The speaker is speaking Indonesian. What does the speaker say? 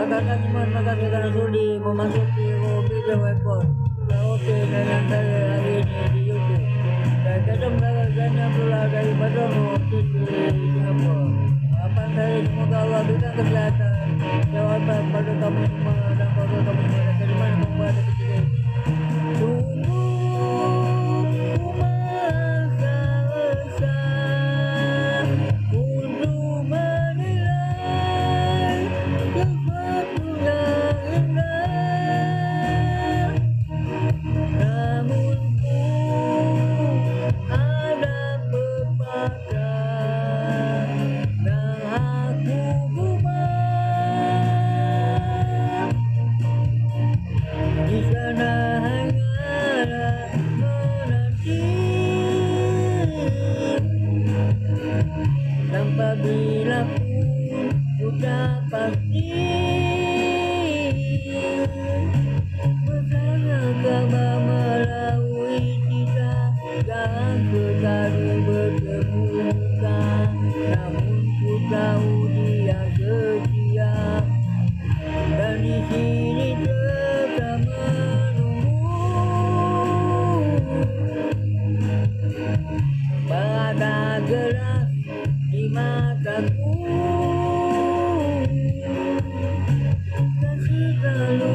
Rekan-rekan semua rekan memasuki Rudi memasuki ekor ya, karaoke dengan saya lagi di YouTube. Dan kadang belakangnya pula dari pada Rudi di Singapura. Harapan saya semoga Allah berikan kesehatan, jawaban pada kamu semua dan keluarga kamu semua dan. partir. no